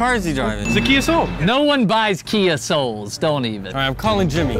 car is he driving? It's a Kia Soul. No one buys Kia Souls. Don't even. All right, I'm calling Jimmy.